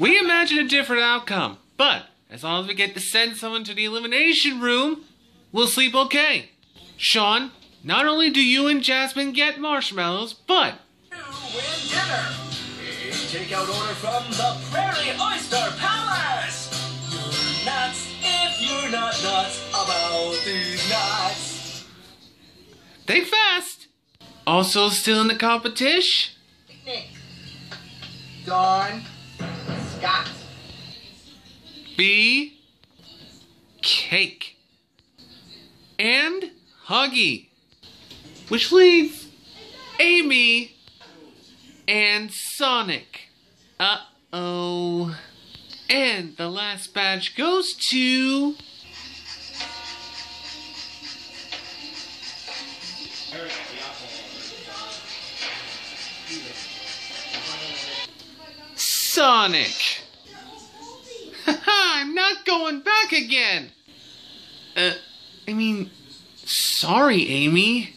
We imagine a different outcome, but as long as we get to send someone to the elimination room, we'll sleep okay. Shawn, not only do you and Jasmine get marshmallows, but You win dinner. A takeout order from the Prairie Oyster Palace. You're nuts if you're not nuts about these nuts. they fast. Also still in the competition. Dawn. Scott. B, Cake, and Huggy. Which leaves Amy and Sonic. Uh oh. And the last badge goes to. Sonic. Going back again. Uh, I mean, sorry, Amy.